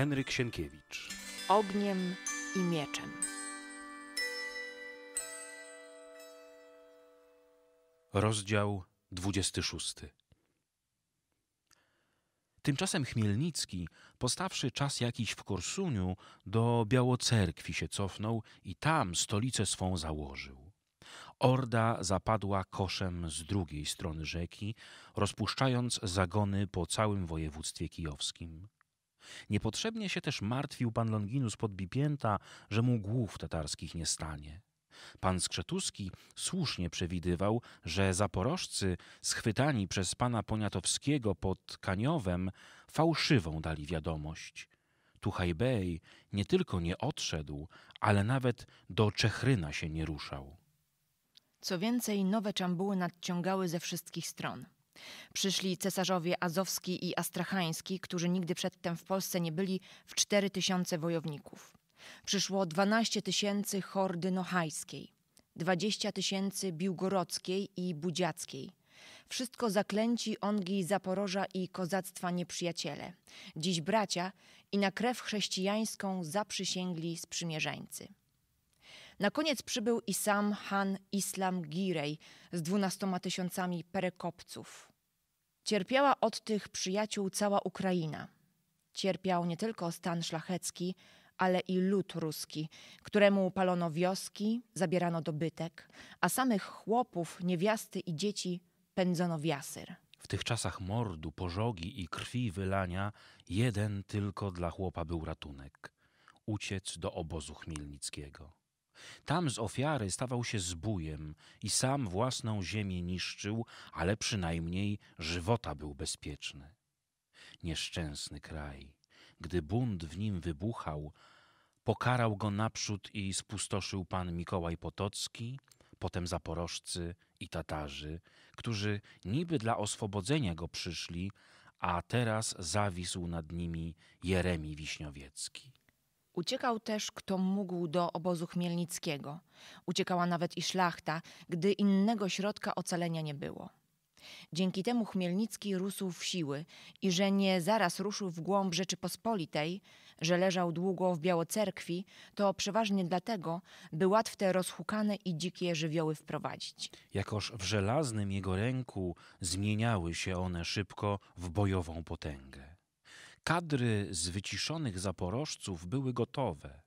Henryk Sienkiewicz. Ogniem i mieczem. Rozdział 26. Tymczasem Chmielnicki, postawszy czas jakiś w Korsuniu, do Białocerkwi się cofnął i tam stolicę swą założył. Orda zapadła koszem z drugiej strony rzeki, rozpuszczając zagony po całym województwie kijowskim. Niepotrzebnie się też martwił pan Longinus Podbipięta, że mu głów tatarskich nie stanie. Pan Skrzetuski słusznie przewidywał, że zaporożcy schwytani przez pana Poniatowskiego pod Kaniowem fałszywą dali wiadomość. Tuchaj Bey nie tylko nie odszedł, ale nawet do Czechryna się nie ruszał. Co więcej, nowe czambuły nadciągały ze wszystkich stron. Przyszli cesarzowie Azowski i Astrachański, którzy nigdy przedtem w Polsce nie byli, w cztery tysiące wojowników. Przyszło dwanaście tysięcy hordy nochajskiej, dwadzieścia tysięcy biłgorodzkiej i budziackiej. Wszystko zaklęci ongi Zaporoża i kozactwa nieprzyjaciele. Dziś bracia i na krew chrześcijańską zaprzysięgli sprzymierzeńcy. Na koniec przybył i sam Han Islam Girej z dwunastoma tysiącami perekopców. Cierpiała od tych przyjaciół cała Ukraina. Cierpiał nie tylko stan szlachecki, ale i lud ruski, któremu palono wioski, zabierano dobytek, a samych chłopów, niewiasty i dzieci pędzono w jasyr. W tych czasach mordu, pożogi i krwi wylania jeden tylko dla chłopa był ratunek uciec do obozu chmielnickiego. Tam z ofiary stawał się zbójem i sam własną ziemię niszczył, ale przynajmniej żywota był bezpieczny. Nieszczęsny kraj. Gdy bunt w nim wybuchał, pokarał go naprzód i spustoszył pan Mikołaj Potocki, potem Zaporożcy i Tatarzy, którzy niby dla oswobodzenia go przyszli, a teraz zawisł nad nimi Jeremi Wiśniowiecki. Uciekał też, kto mógł do obozu chmielnickiego. Uciekała nawet i szlachta, gdy innego środka ocalenia nie było. Dzięki temu Chmielnicki rósł w siły i że nie zaraz ruszył w głąb Rzeczypospolitej, że leżał długo w Białocerkwi, to przeważnie dlatego, by łatw te rozhukane i dzikie żywioły wprowadzić. Jakoż w żelaznym jego ręku zmieniały się one szybko w bojową potęgę. Kadry z wyciszonych zaporożców były gotowe.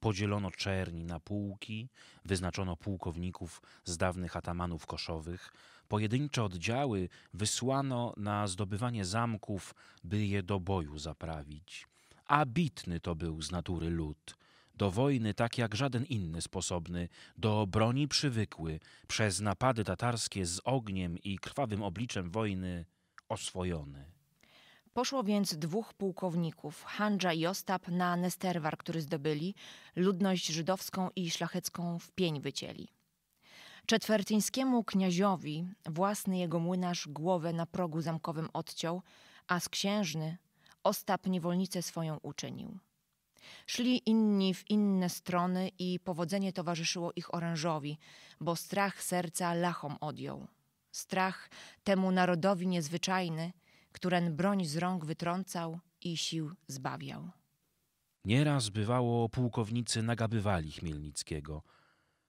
Podzielono czerni na pułki, wyznaczono pułkowników z dawnych atamanów koszowych, pojedyncze oddziały wysłano na zdobywanie zamków, by je do boju zaprawić. A bitny to był z natury lud, do wojny tak jak żaden inny sposobny, do broni przywykły, przez napady tatarskie z ogniem i krwawym obliczem wojny oswojony. Poszło więc dwóch pułkowników, Handża i Ostap, na Nesterwar, który zdobyli, ludność żydowską i szlachecką w pień wycięli. Czetwertyńskiemu kniaziowi własny jego młynarz głowę na progu zamkowym odciął, a z księżny Ostap niewolnicę swoją uczynił. Szli inni w inne strony i powodzenie towarzyszyło ich orężowi, bo strach serca lachom odjął. Strach temu narodowi niezwyczajny – któren broń z rąk wytrącał i sił zbawiał. Nieraz bywało pułkownicy nagabywali Chmielnickiego.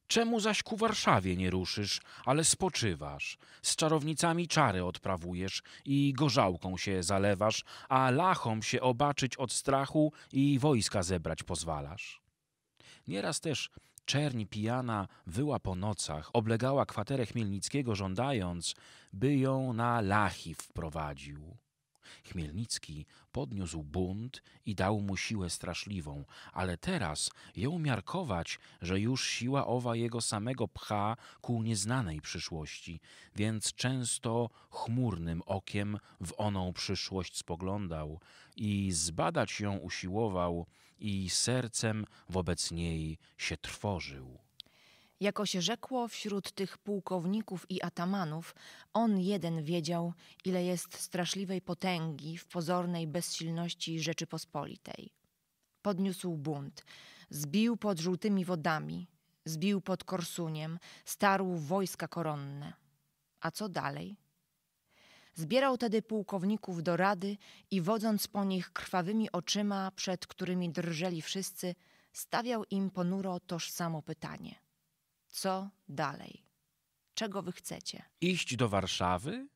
Czemu zaś ku Warszawie nie ruszysz, ale spoczywasz? Z czarownicami czary odprawujesz i gorzałką się zalewasz, a lachom się obaczyć od strachu i wojska zebrać pozwalasz. Nieraz też czerni pijana wyła po nocach, oblegała kwaterę Chmielnickiego, żądając, by ją na Lachi wprowadził. Chmielnicki podniósł bunt i dał mu siłę straszliwą, ale teraz ją miarkować, że już siła owa jego samego pcha ku nieznanej przyszłości, więc często chmurnym okiem w oną przyszłość spoglądał i zbadać ją usiłował i sercem wobec niej się trwożył. Jako się rzekło wśród tych pułkowników i atamanów, on jeden wiedział, ile jest straszliwej potęgi w pozornej bezsilności Rzeczypospolitej. Podniósł bunt, zbił pod żółtymi wodami, zbił pod Korsuniem, starł wojska koronne. A co dalej? Zbierał tedy pułkowników do rady i wodząc po nich krwawymi oczyma, przed którymi drżeli wszyscy, stawiał im ponuro tożsamo pytanie. Co dalej? Czego wy chcecie? Iść do Warszawy?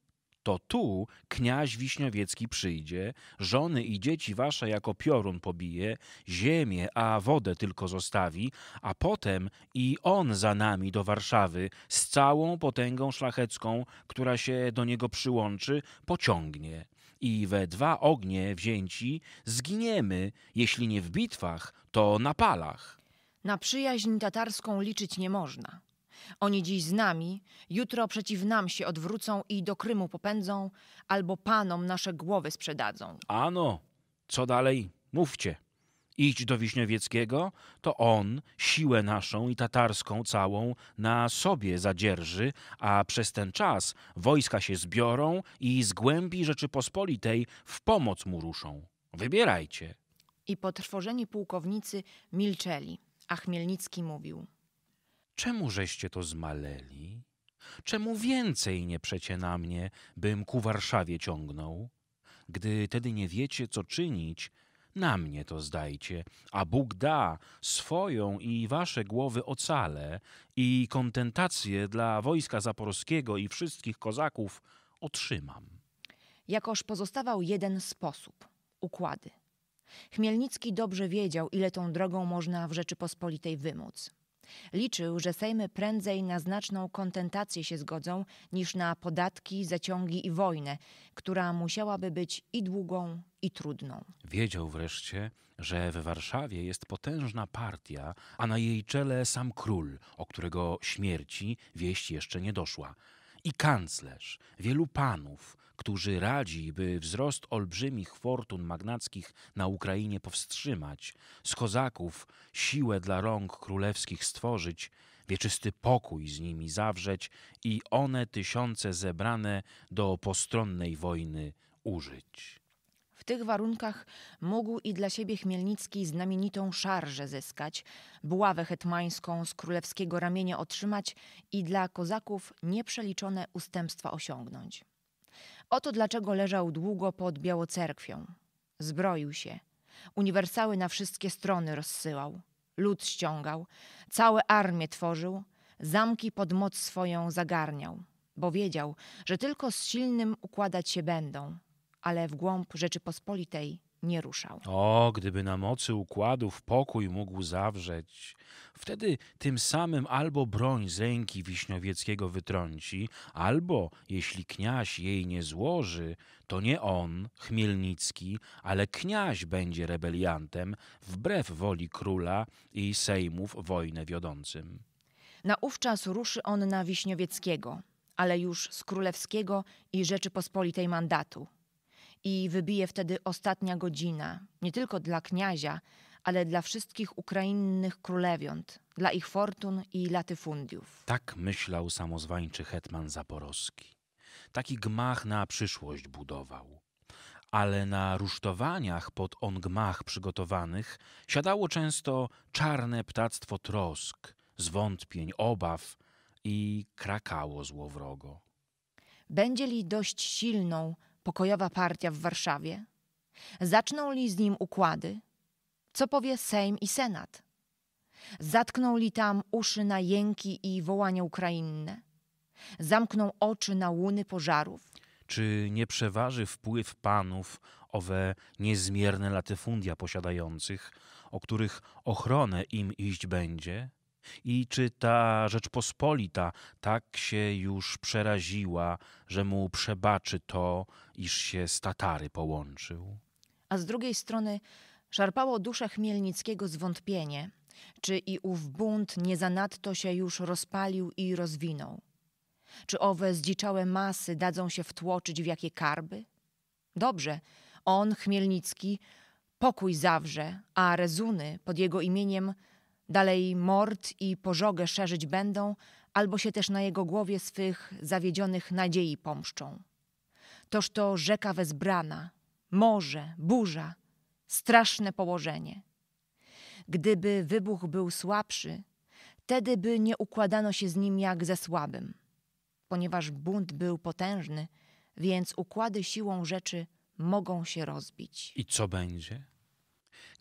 To tu kniaź Wiśniowiecki przyjdzie, żony i dzieci wasze jako piorun pobije, ziemię, a wodę tylko zostawi, a potem i on za nami do Warszawy z całą potęgą szlachecką, która się do niego przyłączy, pociągnie. I we dwa ognie wzięci zginiemy, jeśli nie w bitwach, to na palach. Na przyjaźń tatarską liczyć nie można. Oni dziś z nami, jutro przeciw nam się odwrócą i do Krymu popędzą, albo panom nasze głowy sprzedadzą. Ano, co dalej? Mówcie. Idź do Wiśniowieckiego, to on siłę naszą i tatarską całą na sobie zadzierży, a przez ten czas wojska się zbiorą i z głębi Rzeczypospolitej w pomoc mu ruszą. Wybierajcie. I potrwożeni pułkownicy milczeli, a Chmielnicki mówił. Czemu żeście to zmaleli? Czemu więcej nie przecie na mnie, bym ku Warszawie ciągnął? Gdy tedy nie wiecie, co czynić, na mnie to zdajcie, a Bóg da swoją i wasze głowy ocale i kontentację dla wojska zaporskiego i wszystkich kozaków otrzymam. Jakoż pozostawał jeden sposób układy. Chmielnicki dobrze wiedział, ile tą drogą można w Rzeczypospolitej wymóc. Liczył, że sejmy prędzej na znaczną kontentację się zgodzą, niż na podatki, zaciągi i wojnę, która musiałaby być i długą, i trudną. Wiedział wreszcie, że we Warszawie jest potężna partia, a na jej czele sam król, o którego śmierci wieść jeszcze nie doszła. I kanclerz, wielu panów, którzy radzi, by wzrost olbrzymich fortun magnackich na Ukrainie powstrzymać, z kozaków siłę dla rąk królewskich stworzyć, wieczysty pokój z nimi zawrzeć i one tysiące zebrane do postronnej wojny użyć. W tych warunkach mógł i dla siebie Chmielnicki znamienitą szarżę zyskać, buławę hetmańską z królewskiego ramienia otrzymać i dla kozaków nieprzeliczone ustępstwa osiągnąć. Oto dlaczego leżał długo pod Białocerkwią. Zbroił się. Uniwersały na wszystkie strony rozsyłał. Lud ściągał. Całe armię tworzył. Zamki pod moc swoją zagarniał. Bo wiedział, że tylko z silnym układać się będą. Ale w głąb Rzeczypospolitej nie ruszał. O, gdyby na mocy układów pokój mógł zawrzeć, wtedy tym samym albo broń z ręki Wiśniowieckiego wytrąci, albo, jeśli kniaś jej nie złoży, to nie on, Chmielnicki, ale kniaś będzie rebeliantem, wbrew woli króla i sejmów wojnę wiodącym. Naówczas ruszy on na Wiśniowieckiego, ale już z królewskiego i Rzeczypospolitej mandatu – i wybije wtedy ostatnia godzina, nie tylko dla kniazia, ale dla wszystkich ukrainnych królewiąt, dla ich fortun i latyfundiów. Tak myślał samozwańczy hetman Zaporowski. Taki gmach na przyszłość budował. Ale na rusztowaniach pod on gmach przygotowanych siadało często czarne ptactwo trosk, zwątpień, obaw i krakało złowrogo. Będzie li dość silną, pokojowa partia w Warszawie? Zaczną li z nim układy? Co powie Sejm i Senat? Zatkną li tam uszy na jęki i wołania ukrainne? Zamkną oczy na łuny pożarów? Czy nie przeważy wpływ panów owe niezmierne latyfundia posiadających, o których ochronę im iść będzie? I czy ta Rzeczpospolita tak się już przeraziła, że mu przebaczy to, iż się z Tatary połączył? A z drugiej strony szarpało duszę Chmielnickiego zwątpienie, czy i ów bunt nie zanadto się już rozpalił i rozwinął. Czy owe zdziczałe masy dadzą się wtłoczyć w jakie karby? Dobrze, on, Chmielnicki, pokój zawrze, a rezuny pod jego imieniem – Dalej mord i pożogę szerzyć będą, albo się też na jego głowie swych zawiedzionych nadziei pomszczą. Toż to rzeka wezbrana, morze, burza, straszne położenie. Gdyby wybuch był słabszy, wtedy by nie układano się z nim jak ze słabym. Ponieważ bunt był potężny, więc układy siłą rzeczy mogą się rozbić. I co będzie?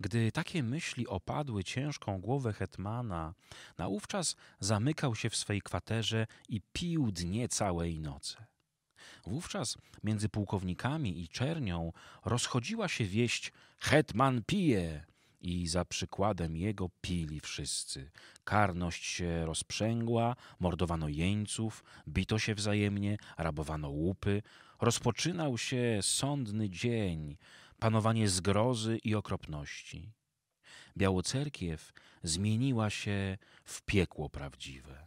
Gdy takie myśli opadły ciężką głowę hetmana, naówczas zamykał się w swej kwaterze i pił dnie całe i noce. Wówczas między pułkownikami i czernią rozchodziła się wieść Hetman pije i za przykładem jego pili wszyscy. Karność się rozprzęgła, mordowano jeńców, bito się wzajemnie, rabowano łupy. Rozpoczynał się sądny dzień, panowanie zgrozy i okropności. Białocerkiew zmieniła się w piekło prawdziwe.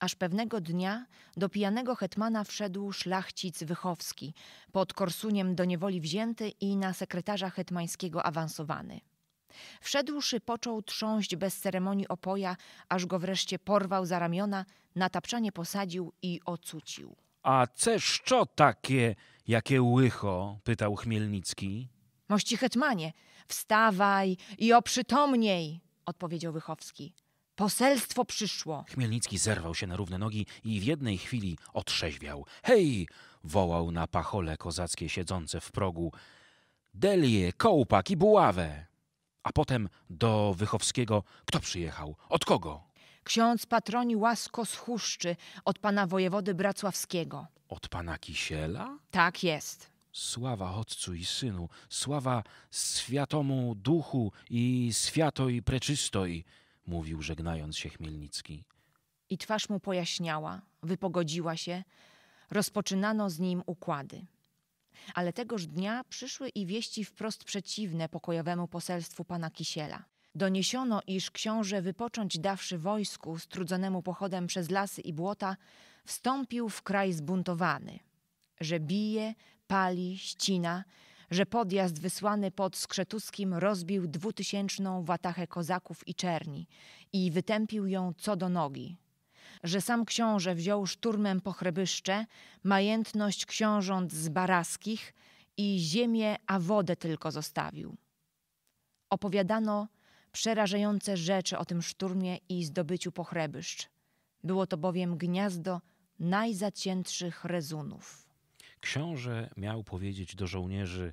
Aż pewnego dnia do pijanego hetmana wszedł szlachcic Wychowski, pod Korsuniem do niewoli wzięty i na sekretarza hetmańskiego awansowany. Wszedłszy począł trząść bez ceremonii opoja, aż go wreszcie porwał za ramiona, na tapczanie posadził i ocucił. A ceż co takie, jakie łycho? pytał Chmielnicki. Mości hetmanie, wstawaj i oprzytomniej, odpowiedział Wychowski. Poselstwo przyszło. Chmielnicki zerwał się na równe nogi i w jednej chwili otrzeźwiał. Hej! wołał na pachole kozackie siedzące w progu. Delie, kołpak i buławę! A potem do Wychowskiego kto przyjechał? Od kogo? Ksiądz patroni łasko z Huszczy od pana wojewody Bracławskiego. Od pana Kisiela? Tak jest. Sława Otcu i Synu, sława Światomu Duchu i Światoj Preczystoj, mówił żegnając się Chmielnicki. I twarz mu pojaśniała, wypogodziła się, rozpoczynano z nim układy. Ale tegoż dnia przyszły i wieści wprost przeciwne pokojowemu poselstwu pana Kisiela. Doniesiono, iż książę wypocząć dawszy wojsku strudzonemu pochodem przez lasy i błota, wstąpił w kraj zbuntowany, że bije, pali, ścina, że podjazd wysłany pod Skrzetuskim rozbił dwutysięczną watachę kozaków i czerni i wytępił ją co do nogi, że sam książę wziął szturmem pochrebyszcze, majętność książąt z baraskich i ziemię, a wodę tylko zostawił. Opowiadano przerażające rzeczy o tym szturmie i zdobyciu pochrebyszcz. Było to bowiem gniazdo najzaciętszych rezunów. Książę miał powiedzieć do żołnierzy: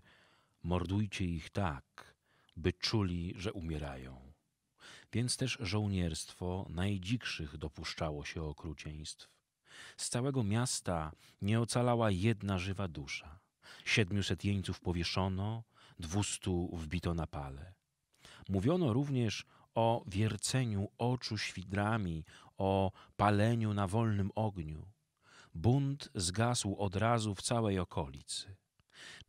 Mordujcie ich tak, by czuli, że umierają. Więc też żołnierstwo najdzikszych dopuszczało się okrucieństw. Z całego miasta nie ocalała jedna żywa dusza. Siedmiuset jeńców powieszono, dwustu wbito na pale. Mówiono również o wierceniu oczu świdrami, o paleniu na wolnym ogniu. Bunt zgasł od razu w całej okolicy.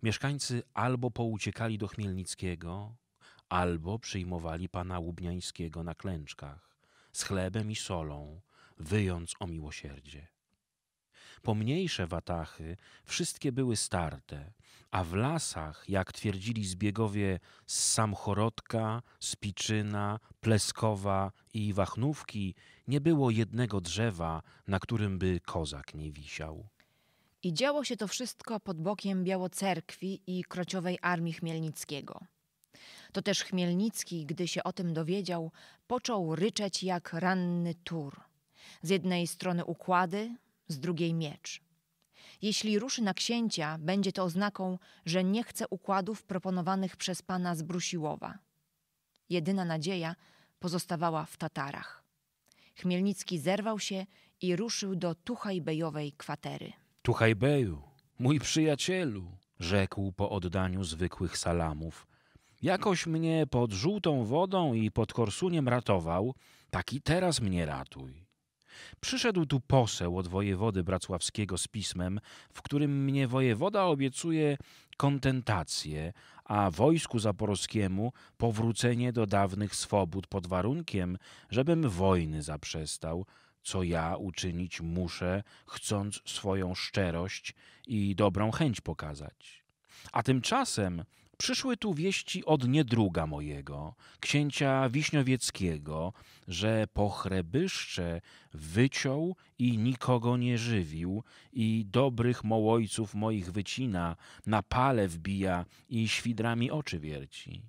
Mieszkańcy albo pouciekali do Chmielnickiego, albo przyjmowali pana Łubniańskiego na klęczkach, z chlebem i solą, wyjąc o miłosierdzie. Pomniejsze watachy wszystkie były starte, a w lasach, jak twierdzili zbiegowie z Samchorodka, Spiczyna, Pleskowa i Wachnówki, nie było jednego drzewa, na którym by kozak nie wisiał. I działo się to wszystko pod bokiem Białocerkwi i krociowej armii Chmielnickiego. To też Chmielnicki, gdy się o tym dowiedział, począł ryczeć jak ranny tur. Z jednej strony układy, z drugiej miecz. Jeśli ruszy na księcia, będzie to oznaką, że nie chce układów proponowanych przez pana z Brusiłowa. Jedyna nadzieja pozostawała w Tatarach. Chmielnicki zerwał się i ruszył do Tuchajbejowej kwatery. Tuchajbeju, mój przyjacielu, rzekł po oddaniu zwykłych salamów. Jakoś mnie pod żółtą wodą i pod korsuniem ratował, tak i teraz mnie ratuj. Przyszedł tu poseł od wojewody bracławskiego z pismem, w którym mnie wojewoda obiecuje kontentację, a wojsku zaporowskiemu powrócenie do dawnych swobód pod warunkiem, żebym wojny zaprzestał, co ja uczynić muszę, chcąc swoją szczerość i dobrą chęć pokazać. A tymczasem przyszły tu wieści od niedruga mojego, księcia Wiśniowieckiego, że pochrebyszcze wyciął i nikogo nie żywił i dobrych mołojców moich wycina, na pale wbija i świdrami oczy wierci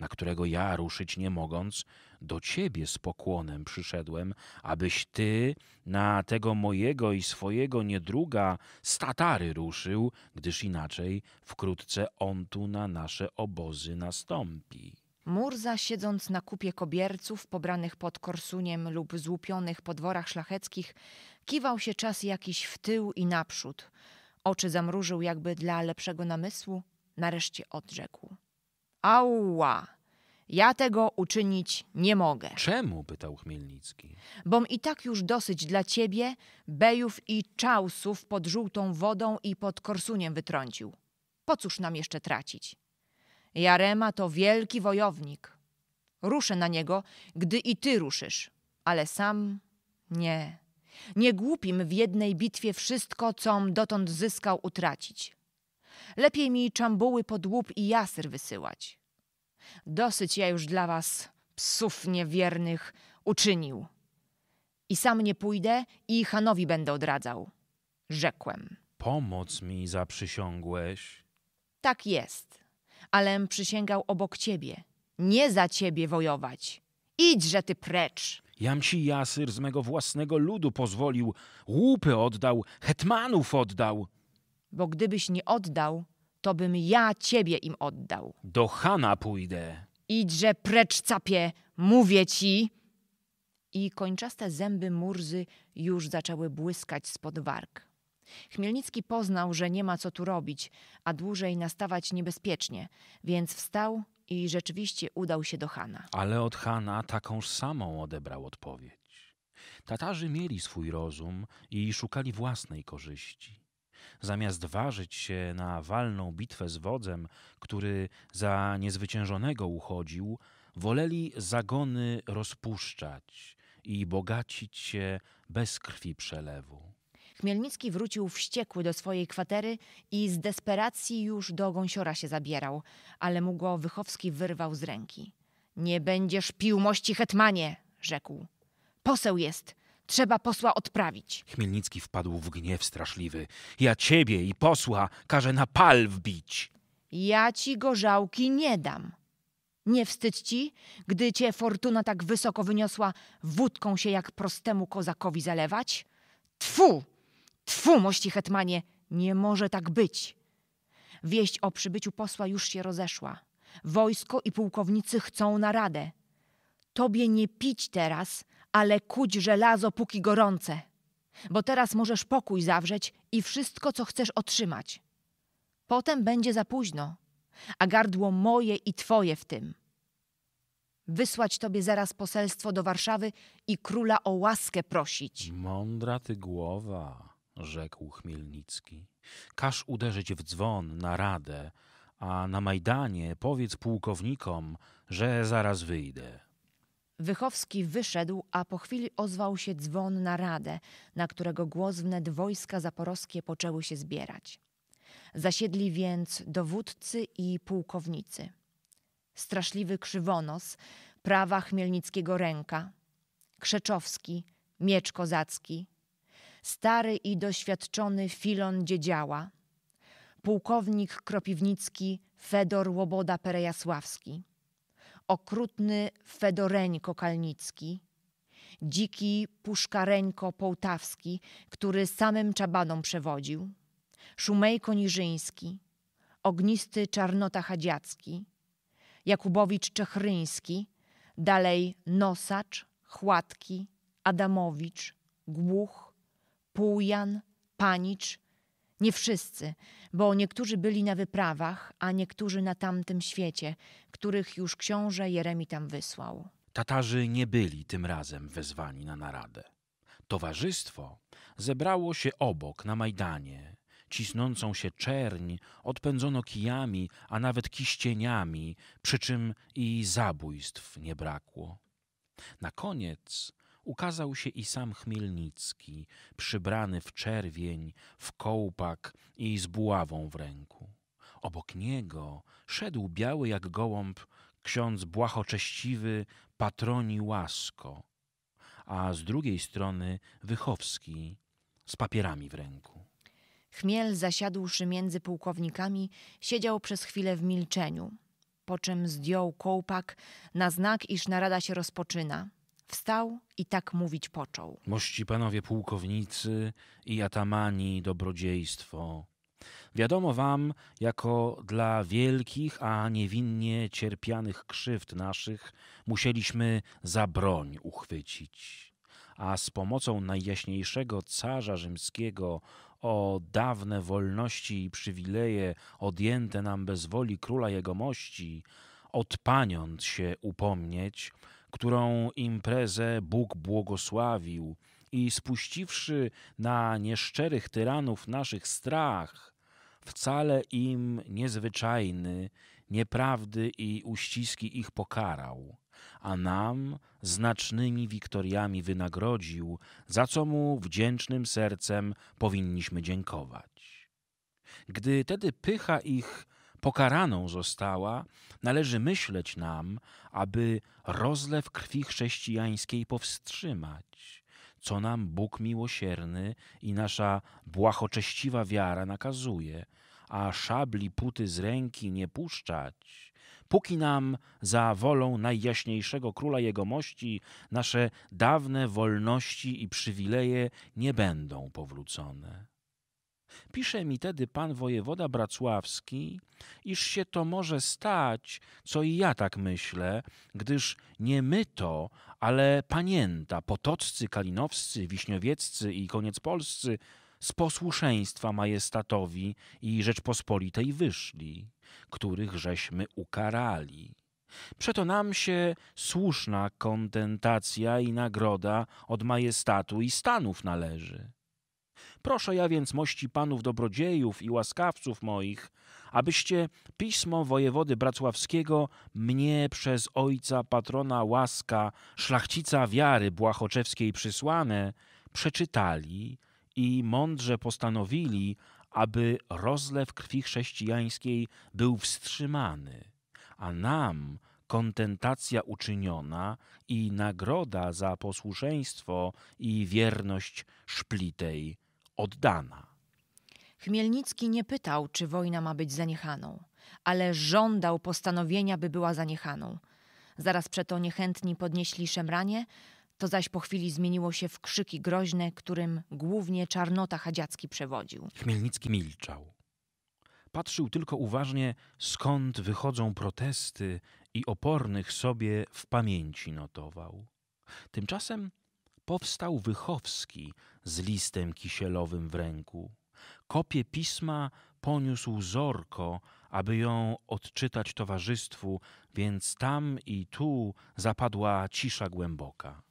na którego ja ruszyć nie mogąc, do ciebie z pokłonem przyszedłem, abyś ty na tego mojego i swojego niedruga z Tatary ruszył, gdyż inaczej wkrótce on tu na nasze obozy nastąpi. Murza, siedząc na kupie kobierców pobranych pod korsuniem lub złupionych po dworach szlacheckich, kiwał się czas jakiś w tył i naprzód. Oczy zamrużył jakby dla lepszego namysłu, nareszcie odrzekł. Ała! Ja tego uczynić nie mogę, Czemu? pytał Chmielnicki. bom i tak już dosyć dla ciebie bejów i czałsów pod żółtą wodą i pod korsuniem wytrącił. Po cóż nam jeszcze tracić? Jarema to wielki wojownik. Ruszę na niego, gdy i ty ruszysz, ale sam nie. Nie głupim w jednej bitwie wszystko, com dotąd zyskał utracić. Lepiej mi czambuły pod łup i jasyr wysyłać. Dosyć ja już dla was, psów niewiernych, uczynił. I sam nie pójdę i Hanowi będę odradzał. Rzekłem. Pomoc mi zaprzysiągłeś. Tak jest, alem przysięgał obok ciebie. Nie za ciebie wojować. Idźże ty precz. Jam ci jasyr z mego własnego ludu pozwolił, łupy oddał, hetmanów oddał. Bo gdybyś nie oddał, to bym ja ciebie im oddał. Do Hana pójdę. Idźże precz, capie, mówię ci. I kończaste zęby Murzy już zaczęły błyskać spod warg. Chmielnicki poznał, że nie ma co tu robić, a dłużej nastawać niebezpiecznie, więc wstał i rzeczywiście udał się do Hana. Ale od Hana takąż samą odebrał odpowiedź. Tatarzy mieli swój rozum i szukali własnej korzyści. Zamiast ważyć się na walną bitwę z wodzem, który za niezwyciężonego uchodził, woleli zagony rozpuszczać i bogacić się bez krwi przelewu. Chmielnicki wrócił wściekły do swojej kwatery i z desperacji już do gąsiora się zabierał, ale mu go Wychowski wyrwał z ręki. Nie będziesz pił mości hetmanie, rzekł. Poseł jest, trzeba posła odprawić. Chmielnicki wpadł w gniew straszliwy. Ja ciebie i posła każę na pal wbić. Ja ci gorzałki nie dam. Nie wstydź ci, gdy cię fortuna tak wysoko wyniosła, wódką się jak prostemu kozakowi zalewać? Tfu! Tfu, mości hetmanie, nie może tak być. Wieść o przybyciu posła już się rozeszła. Wojsko i pułkownicy chcą na radę. Tobie nie pić teraz, ale kuć żelazo póki gorące. Bo teraz możesz pokój zawrzeć i wszystko, co chcesz otrzymać. Potem będzie za późno, a gardło moje i twoje w tym. Wysłać tobie zaraz poselstwo do Warszawy i króla o łaskę prosić. Mądra ty głowa, rzekł Chmielnicki. Każ uderzyć w dzwon na radę, a na Majdanie powiedz pułkownikom, że zaraz wyjdę. Wychowski wyszedł, a po chwili ozwał się dzwon na radę, na którego głos wnet wojska zaporowskie poczęły się zbierać. Zasiedli więc dowódcy i pułkownicy. Straszliwy Krzywonos, prawa Chmielnickiego ręka, Krzeczowski, miecz kozacki, stary i doświadczony Filon Dziedziała, pułkownik Kropiwnicki Fedor Łoboda Perejasławski, okrutny Fedoreńko Kalnicki, dziki Puszkareńko Połtawski, który samym czabanom przewodził, Szumejko Niżyński, ognisty Czarnota Chadziacki, Jakubowicz Czechryński, dalej Nosacz, Chłatki, Adamowicz, Głuch, Półjan, Panicz, nie wszyscy, bo niektórzy byli na wyprawach, a niektórzy na tamtym świecie, których już książę Jeremi tam wysłał. Tatarzy nie byli tym razem wezwani na naradę. Towarzystwo zebrało się obok na Majdanie. Cisnącą się czerń odpędzono kijami, a nawet kiścieniami, przy czym i zabójstw nie brakło. Na koniec ukazał się i sam Chmielnicki, przybrany w czerwień, w kołpak i z buławą w ręku. Obok niego szedł biały jak gołąb ksiądz błahocześciwy patroni łasko, a z drugiej strony Wychowski z papierami w ręku. Chmiel, zasiadłszy między pułkownikami, siedział przez chwilę w milczeniu. po czym zdjął kołpak na znak, iż narada się rozpoczyna. Wstał i tak mówić począł. Mości panowie pułkownicy i atamani dobrodziejstwo. Wiadomo wam, jako dla wielkich, a niewinnie cierpianych krzywd naszych, musieliśmy za broń uchwycić. A z pomocą najjaśniejszego carza rzymskiego o dawne wolności i przywileje odjęte nam bez woli króla jegomości, odpaniąc się upomnieć, którą imprezę Bóg błogosławił i spuściwszy na nieszczerych tyranów naszych strach, wcale im niezwyczajny, nieprawdy i uściski ich pokarał, a nam znacznymi wiktoriami wynagrodził, za co mu wdzięcznym sercem powinniśmy dziękować. Gdy tedy pycha ich pokaraną została, należy myśleć nam, aby rozlew krwi chrześcijańskiej powstrzymać, co nam Bóg miłosierny i nasza błahocześciwa wiara nakazuje, a szabli puty z ręki nie puszczać, póki nam za wolą najjaśniejszego króla jegomości nasze dawne wolności i przywileje nie będą powrócone. Pisze mi tedy pan wojewoda Bracławski, iż się to może stać, co i ja tak myślę, gdyż nie my to, ale panięta, potoccy, kalinowscy, wiśniowieccy i koniec polscy z posłuszeństwa majestatowi i Rzeczpospolitej wyszli, których żeśmy ukarali. Przeto nam się słuszna kontentacja i nagroda od majestatu i stanów należy. Proszę ja więc mości panów dobrodziejów i łaskawców moich, abyście pismo wojewody bracławskiego mnie przez ojca patrona łaska, szlachcica wiary błachoczewskiej przysłane, przeczytali i mądrze postanowili, aby rozlew krwi chrześcijańskiej był wstrzymany, a nam kontentacja uczyniona i nagroda za posłuszeństwo i wierność szplitej oddana. Chmielnicki nie pytał, czy wojna ma być zaniechaną, ale żądał postanowienia, by była zaniechaną. Zaraz przeto niechętni podnieśli szemranie, to zaś po chwili zmieniło się w krzyki groźne, którym głównie czarnota chadziacki przewodził. Chmielnicki milczał. Patrzył tylko uważnie, skąd wychodzą protesty i opornych sobie w pamięci notował. Tymczasem powstał Wychowski z listem kisielowym w ręku. Kopię pisma poniósł zorko, aby ją odczytać towarzystwu, więc tam i tu zapadła cisza głęboka.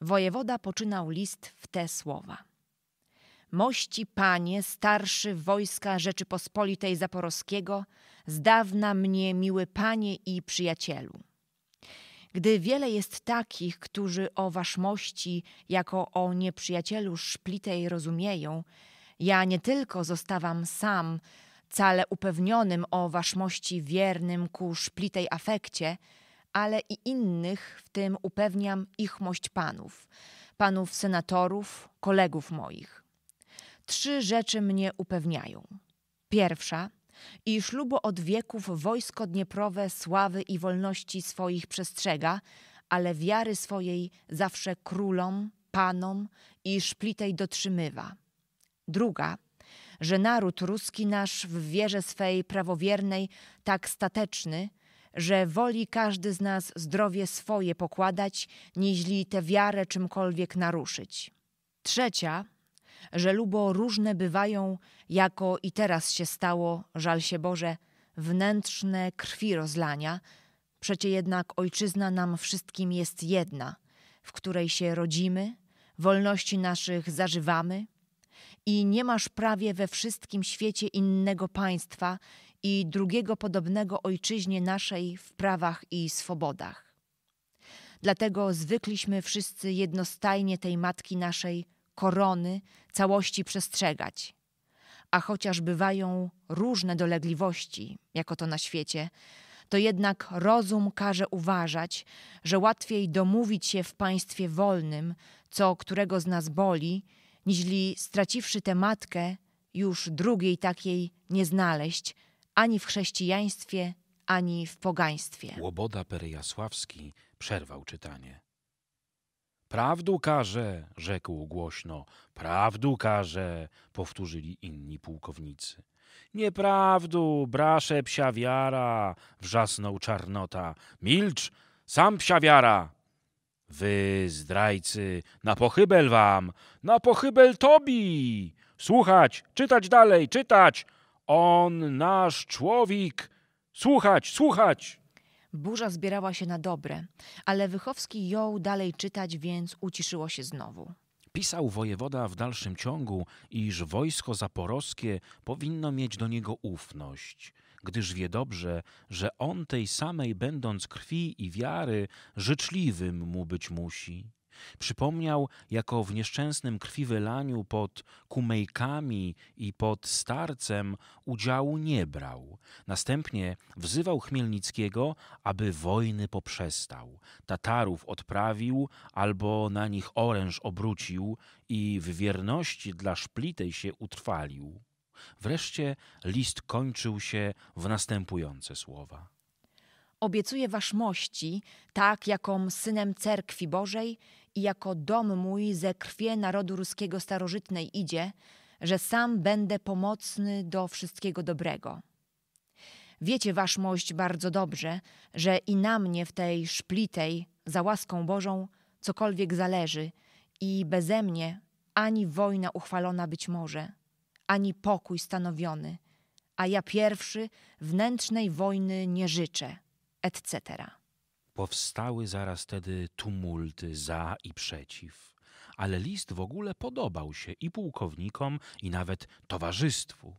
Wojewoda poczynał list w te słowa. Mości panie, starszy wojska Rzeczypospolitej Zaporowskiego, z dawna mnie miły panie i przyjacielu. Gdy wiele jest takich, którzy o waszmości jako o nieprzyjacielu szplitej rozumieją, ja nie tylko zostawam sam, cale upewnionym o waszmości wiernym ku szplitej afekcie, ale i innych, w tym upewniam ich mość panów, panów senatorów, kolegów moich. Trzy rzeczy mnie upewniają. Pierwsza, i ślubo od wieków wojsko Dnieprowe sławy i wolności swoich przestrzega, ale wiary swojej zawsze królom, panom i szplitej dotrzymywa. Druga, że naród ruski nasz w wierze swej prawowiernej tak stateczny, że woli każdy z nas zdrowie swoje pokładać, niźli tę wiarę czymkolwiek naruszyć. Trzecia, że lubo różne bywają, jako i teraz się stało, żal się Boże, wnętrzne krwi rozlania, przecie jednak ojczyzna nam wszystkim jest jedna, w której się rodzimy, wolności naszych zażywamy i nie masz prawie we wszystkim świecie innego państwa i drugiego podobnego ojczyźnie naszej w prawach i swobodach. Dlatego zwykliśmy wszyscy jednostajnie tej matki naszej korony, całości przestrzegać. A chociaż bywają różne dolegliwości, jako to na świecie, to jednak rozum każe uważać, że łatwiej domówić się w państwie wolnym, co którego z nas boli, niźli straciwszy tę matkę, już drugiej takiej nie znaleźć ani w chrześcijaństwie, ani w pogaństwie. Łoboda Perejasławski przerwał czytanie. Prawdu każe, rzekł głośno, prawdu każe, powtórzyli inni pułkownicy. Nieprawdu, brasze psia wiara, wrzasnął czarnota. Milcz, sam psia wiara. Wy, zdrajcy, na pochybel wam, na pochybel tobi. Słuchać, czytać dalej, czytać. On nasz człowiek. Słuchać, słuchać. Burza zbierała się na dobre, ale Wychowski jął dalej czytać, więc uciszyło się znowu. Pisał wojewoda w dalszym ciągu, iż wojsko zaporowskie powinno mieć do niego ufność, gdyż wie dobrze, że on tej samej będąc krwi i wiary, życzliwym mu być musi. Przypomniał, jako w nieszczęsnym krwiwylaniu pod kumejkami i pod starcem udziału nie brał. Następnie wzywał Chmielnickiego, aby wojny poprzestał. Tatarów odprawił albo na nich oręż obrócił i w wierności dla szplitej się utrwalił. Wreszcie list kończył się w następujące słowa. Obiecuję waszmości, tak jakom synem cerkwi Bożej i jako dom mój ze krwie narodu ruskiego starożytnej idzie, że sam będę pomocny do wszystkiego dobrego. Wiecie waszmość bardzo dobrze, że i na mnie w tej szplitej, za łaską Bożą, cokolwiek zależy i beze mnie ani wojna uchwalona być może, ani pokój stanowiony, a ja pierwszy wnętrznej wojny nie życzę, etc. Powstały zaraz wtedy tumulty za i przeciw, ale list w ogóle podobał się i pułkownikom, i nawet towarzystwu.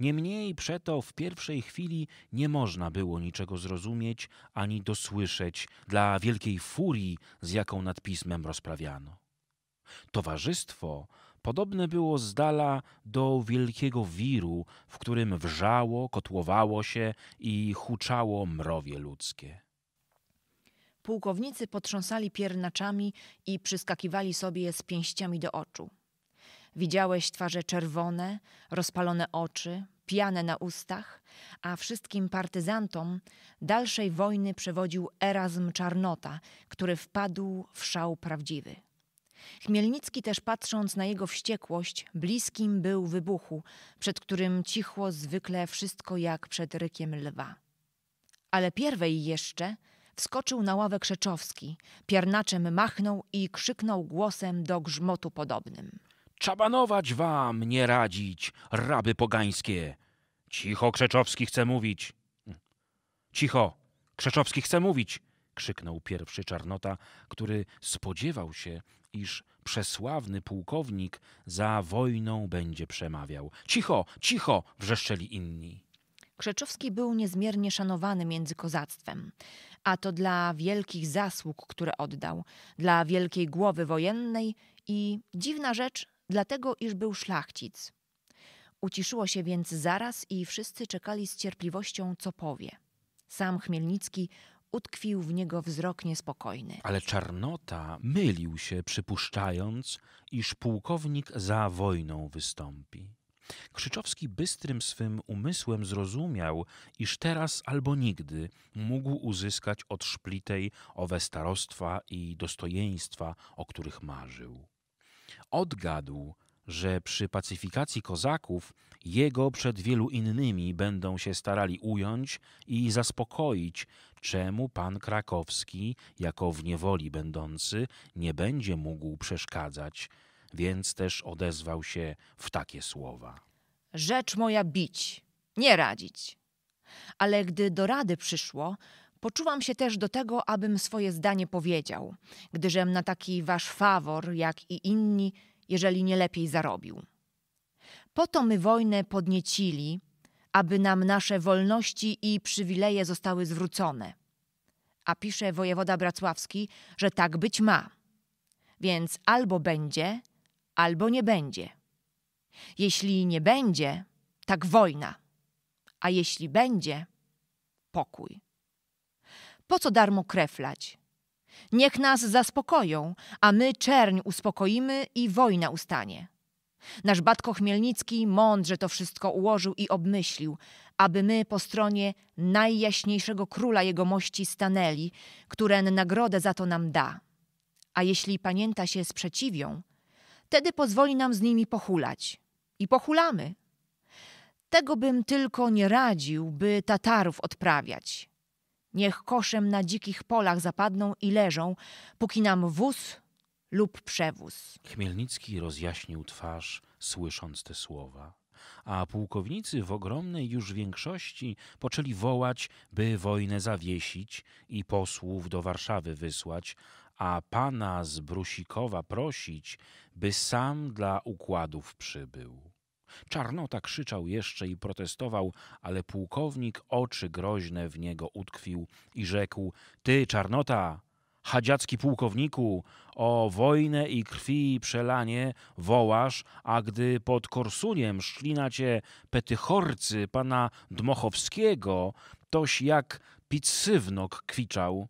Niemniej przeto w pierwszej chwili nie można było niczego zrozumieć ani dosłyszeć dla wielkiej furii, z jaką nad pismem rozprawiano. Towarzystwo podobne było z dala do wielkiego wiru, w którym wrzało, kotłowało się i huczało mrowie ludzkie. Pułkownicy potrząsali piernaczami i przyskakiwali sobie z pięściami do oczu. Widziałeś twarze czerwone, rozpalone oczy, pijane na ustach, a wszystkim partyzantom dalszej wojny przewodził Erasm Czarnota, który wpadł w szał prawdziwy. Chmielnicki też patrząc na jego wściekłość, bliskim był wybuchu, przed którym cichło zwykle wszystko jak przed rykiem lwa. Ale pierwej jeszcze wskoczył na ławę Krzeczowski, piernaczem machnął i krzyknął głosem do grzmotu podobnym. Czabanować wam nie radzić, raby pogańskie. Cicho, Krzeczowski chce mówić. Cicho, Krzeczowski chce mówić, krzyknął pierwszy czarnota, który spodziewał się, iż przesławny pułkownik za wojną będzie przemawiał. Cicho, cicho, wrzeszczeli inni. Krzeczowski był niezmiernie szanowany między kozactwem, a to dla wielkich zasług, które oddał, dla wielkiej głowy wojennej i dziwna rzecz, dlatego iż był szlachcic. Uciszyło się więc zaraz i wszyscy czekali z cierpliwością, co powie. Sam Chmielnicki utkwił w niego wzrok niespokojny. Ale czarnota mylił się, przypuszczając, iż pułkownik za wojną wystąpi. Krzyczowski bystrym swym umysłem zrozumiał, iż teraz albo nigdy mógł uzyskać od szplitej owe starostwa i dostojeństwa, o których marzył. Odgadł, że przy pacyfikacji kozaków jego przed wielu innymi będą się starali ująć i zaspokoić, czemu pan krakowski, jako w niewoli będący, nie będzie mógł przeszkadzać, więc też odezwał się w takie słowa. Rzecz moja bić, nie radzić. Ale gdy do rady przyszło, poczułam się też do tego, abym swoje zdanie powiedział, gdyżem na taki wasz fawor, jak i inni, jeżeli nie lepiej zarobił. Po to my wojnę podniecili, aby nam nasze wolności i przywileje zostały zwrócone. A pisze wojewoda Bracławski, że tak być ma. Więc albo będzie, albo nie będzie. Jeśli nie będzie, tak wojna, a jeśli będzie, pokój. Po co darmo kreflać? Niech nas zaspokoją, a my czerń uspokoimy i wojna ustanie. Nasz Batko Chmielnicki mądrze to wszystko ułożył i obmyślił, aby my po stronie najjaśniejszego króla jego mości stanęli, które nagrodę za to nam da. A jeśli panięta się sprzeciwią, wtedy pozwoli nam z nimi pochulać. I pochulamy. Tego bym tylko nie radził, by Tatarów odprawiać. Niech koszem na dzikich polach zapadną i leżą, póki nam wóz lub przewóz. Chmielnicki rozjaśnił twarz, słysząc te słowa, a pułkownicy w ogromnej już większości poczęli wołać, by wojnę zawiesić i posłów do Warszawy wysłać, a pana z Brusikowa prosić, by sam dla układów przybył. Czarnota krzyczał jeszcze i protestował, ale pułkownik oczy groźne w niego utkwił i rzekł: Ty, Czarnota, chadziacki pułkowniku, o wojnę i krwi przelanie wołasz, a gdy pod Korsuniem szli na cię petychorcy pana Dmochowskiego, toś jak pitsywnok kwiczał.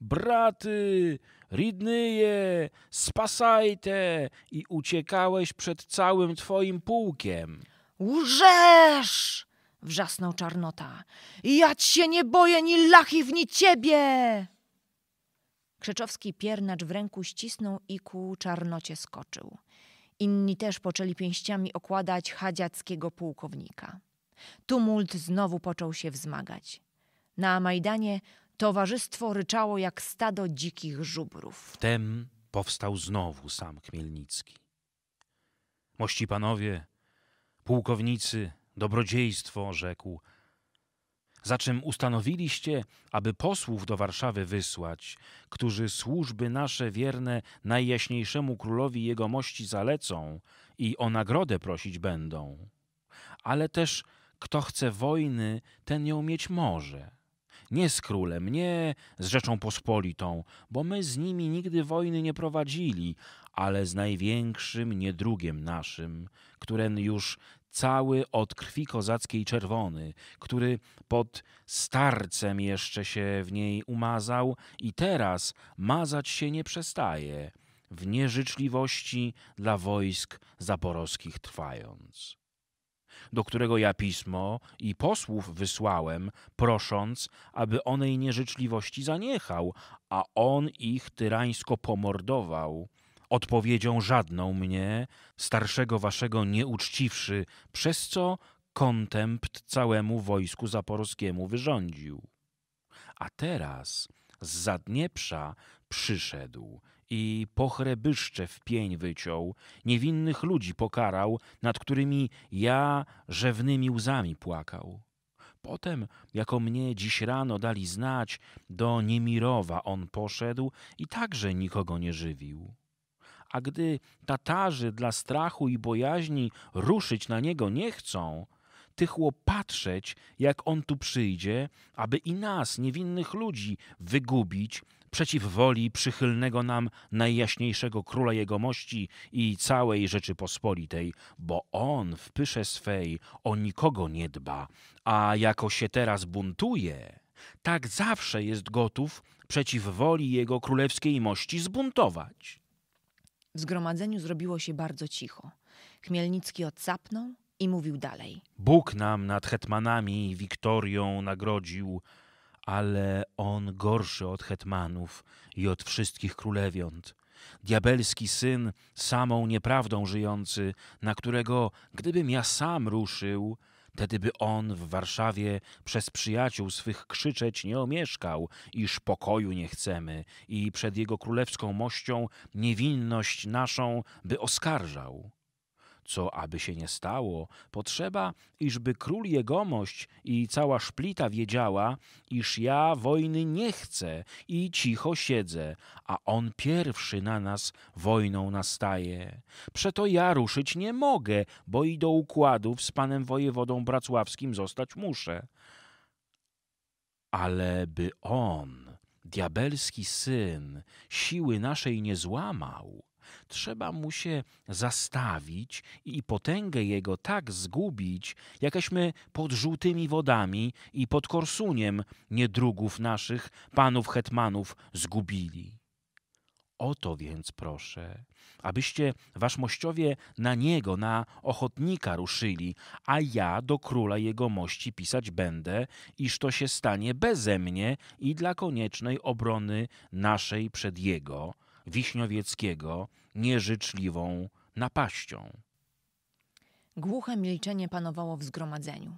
Braty, ridnyje, spasajte i uciekałeś przed całym twoim pułkiem. Łżesz! wrzasnął czarnota. Ja cię nie boję ni lachiw, ni ciebie! Krzeczowski piernacz w ręku ścisnął i ku czarnocie skoczył. Inni też poczęli pięściami okładać chadziackiego pułkownika. Tumult znowu począł się wzmagać. Na Majdanie towarzystwo ryczało jak stado dzikich żubrów. Wtem powstał znowu sam Chmielnicki. Mości panowie, pułkownicy, dobrodziejstwo, rzekł. Za czym ustanowiliście, aby posłów do Warszawy wysłać, którzy służby nasze wierne najjaśniejszemu królowi jego mości zalecą i o nagrodę prosić będą. Ale też kto chce wojny, ten ją mieć może nie z królem, nie z Rzeczą Pospolitą, bo my z nimi nigdy wojny nie prowadzili, ale z największym niedrugiem naszym, któren już cały od krwi kozackiej czerwony, który pod starcem jeszcze się w niej umazał i teraz mazać się nie przestaje, w nieżyczliwości dla wojsk zaporowskich trwając do którego ja pismo i posłów wysłałem, prosząc, aby onej nieżyczliwości zaniechał, a on ich tyrańsko pomordował. Odpowiedzią żadną mnie, starszego waszego nie uczciwszy, przez co kontempt całemu wojsku zaporowskiemu wyrządził. A teraz z Zadnieprza przyszedł i pochrebyszcze w pień wyciął, niewinnych ludzi pokarał, nad którymi ja rzewnymi łzami płakał. Potem, jako mnie dziś rano dali znać, do Niemirowa on poszedł i także nikogo nie żywił. A gdy Tatarzy dla strachu i bojaźni ruszyć na niego nie chcą, tychło patrzeć, jak on tu przyjdzie, aby i nas, niewinnych ludzi, wygubić przeciw woli przychylnego nam najjaśniejszego króla jegomości i całej Rzeczypospolitej, bo on w pysze swej o nikogo nie dba, a jako się teraz buntuje, tak zawsze jest gotów przeciw woli jego królewskiej mości zbuntować. W zgromadzeniu zrobiło się bardzo cicho. Chmielnicki odsapnął i mówił dalej. Bóg nam nad hetmanami Wiktorią nagrodził, ale on gorszy od hetmanów i od wszystkich królewiąt. Diabelski syn, samą nieprawdą żyjący, na którego, gdybym ja sam ruszył, wtedy by on w Warszawie przez przyjaciół swych krzyczeć nie omieszkał, iż pokoju nie chcemy i przed jego królewską mością niewinność naszą by oskarżał co aby się nie stało, potrzeba, iżby król jegomość i cała szplita wiedziała, iż ja wojny nie chcę i cicho siedzę, a on pierwszy na nas wojną nastaje. Przeto ja ruszyć nie mogę, bo i do układów z panem wojewodą bracławskim zostać muszę. Ale by on, diabelski syn, siły naszej nie złamał, trzeba mu się zastawić i potęgę jego tak zgubić, jakaśmy pod żółtymi wodami i pod Korsuniem niedrugów naszych, panów hetmanów, zgubili. O to więc proszę, abyście waszmościowie na niego, na ochotnika ruszyli, a ja do króla jego mości pisać będę, iż to się stanie beze mnie i dla koniecznej obrony naszej przed jego, Wiśniowieckiego, nieżyczliwą napaścią. Głuche milczenie panowało w zgromadzeniu.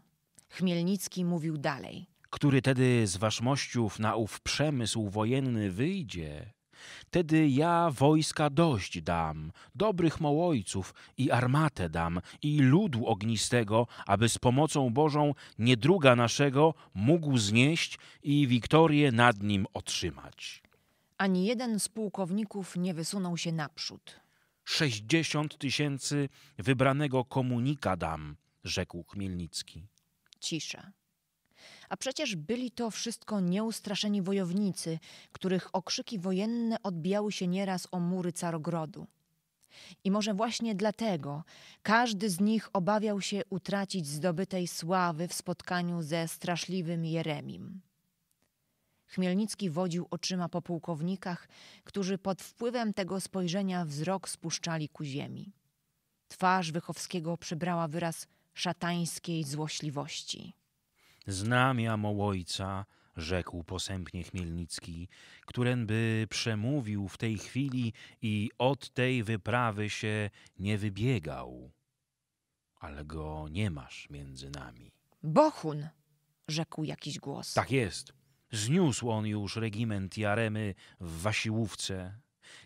Chmielnicki mówił dalej. Który tedy z waszmościów na ów przemysł wojenny wyjdzie, Tedy ja wojska dość dam, dobrych mołojców i armatę dam, i ludu ognistego, aby z pomocą Bożą niedruga naszego mógł znieść i wiktorię nad nim otrzymać. Ani jeden z pułkowników nie wysunął się naprzód. Sześćdziesiąt tysięcy wybranego komunika dam, rzekł Chmielnicki. Cisza. A przecież byli to wszystko nieustraszeni wojownicy, których okrzyki wojenne odbijały się nieraz o mury Carogrodu. I może właśnie dlatego każdy z nich obawiał się utracić zdobytej sławy w spotkaniu ze straszliwym Jeremim. Chmielnicki wodził oczyma po pułkownikach, którzy pod wpływem tego spojrzenia wzrok spuszczali ku ziemi. Twarz Wychowskiego przybrała wyraz szatańskiej złośliwości. Znam ja mołojca, rzekł posępnie Chmielnicki, któren by przemówił w tej chwili i od tej wyprawy się nie wybiegał. Ale go nie masz między nami. Bohun, rzekł jakiś głos. Tak jest. Zniósł on już regiment Jaremy w Wasiłówce.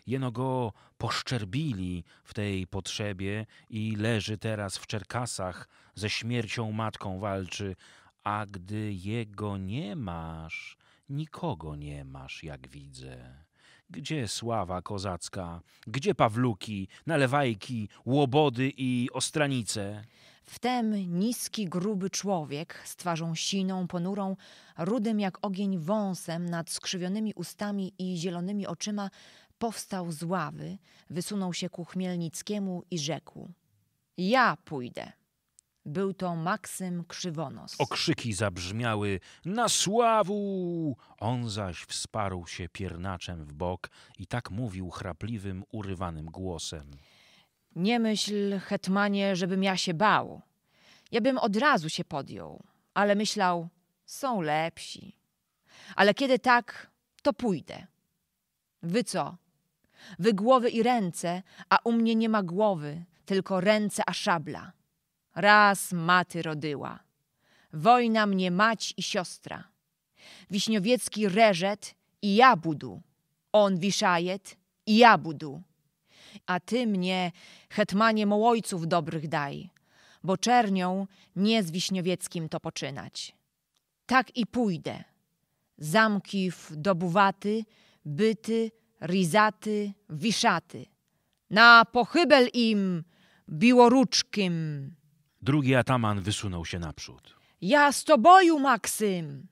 Jeno go poszczerbili w tej potrzebie i leży teraz w Czerkasach, ze śmiercią matką walczy, a gdy jego nie masz, nikogo nie masz, jak widzę. Gdzie sława kozacka? Gdzie Pawluki, nalewajki, łobody i ostranice? Wtem niski, gruby człowiek z twarzą siną, ponurą, rudym jak ogień wąsem nad skrzywionymi ustami i zielonymi oczyma powstał z ławy, wysunął się ku Chmielnickiemu i rzekł: Ja pójdę. Był to Maksym Krzywonos. Okrzyki zabrzmiały na sławu! On zaś wsparł się piernaczem w bok i tak mówił chrapliwym, urywanym głosem. Nie myśl, hetmanie, żebym ja się bał. Ja bym od razu się podjął, ale myślał, są lepsi. Ale kiedy tak, to pójdę. Wy co? Wy głowy i ręce, a u mnie nie ma głowy, tylko ręce a szabla. Raz maty rodyła. Wojna mnie mać i siostra. Wiśniowiecki reżet i ja budu. On wiszajet i ja budu. A ty mnie, hetmanie mołojców dobrych daj, bo czernią nie z Wiśniowieckim to poczynać. Tak i pójdę. Zamkiw dobuwaty, byty, rizaty, wiszaty. Na pochybel im, biłoruczkim. Drugi ataman wysunął się naprzód. Ja z toboju, Maksym!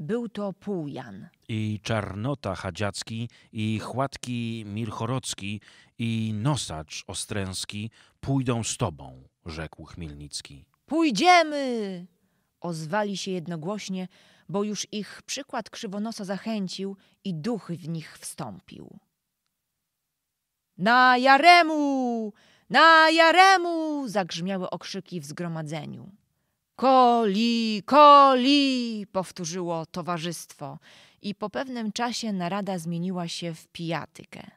Był to Półjan. I Czarnota Chadziacki, i Chłatki Mirchorocki, i Nosacz Ostręski pójdą z tobą, rzekł Chmielnicki. Pójdziemy! Ozwali się jednogłośnie, bo już ich przykład krzywonosa zachęcił i duch w nich wstąpił. Na Jaremu! Na Jaremu! zagrzmiały okrzyki w zgromadzeniu. Koli, koli! powtórzyło towarzystwo i po pewnym czasie narada zmieniła się w pijatykę.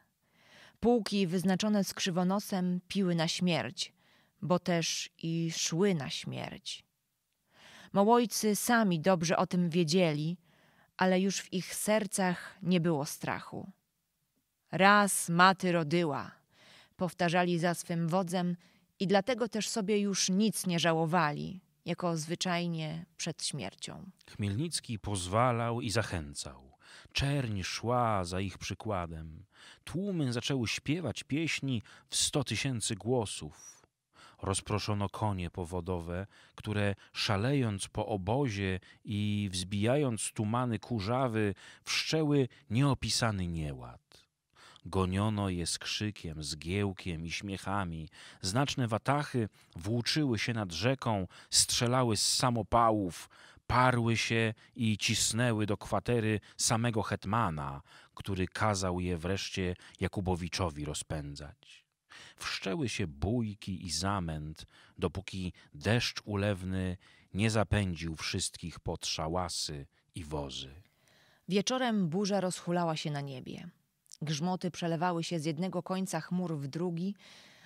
Pułki wyznaczone z krzywonosem piły na śmierć, bo też i szły na śmierć. Mołojcy sami dobrze o tym wiedzieli, ale już w ich sercach nie było strachu. Raz maty rodyła – powtarzali za swym wodzem i dlatego też sobie już nic nie żałowali, jako zwyczajnie przed śmiercią. Chmielnicki pozwalał i zachęcał. Czerń szła za ich przykładem. Tłumy zaczęły śpiewać pieśni w sto tysięcy głosów. Rozproszono konie powodowe, które szalejąc po obozie i wzbijając tumany kurzawy, wszczęły nieopisany nieład. Goniono je z krzykiem, zgiełkiem i śmiechami. Znaczne watachy włóczyły się nad rzeką, strzelały z samopałów. parły się i cisnęły do kwatery samego hetmana, który kazał je wreszcie Jakubowiczowi rozpędzać. Wszczęły się bójki i zamęt, dopóki deszcz ulewny nie zapędził wszystkich pod szałasy i wozy. Wieczorem burza rozhulała się na niebie. Grzmoty przelewały się z jednego końca chmur w drugi,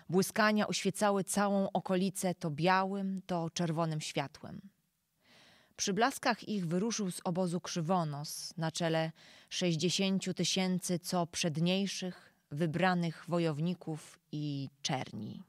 błyskania oświecały całą okolicę to białym, to czerwonym światłem. Przy blaskach ich wyruszył z obozu krzywonos na czele sześćdziesięciu tysięcy co przedniejszych, wybranych wojowników i czerni.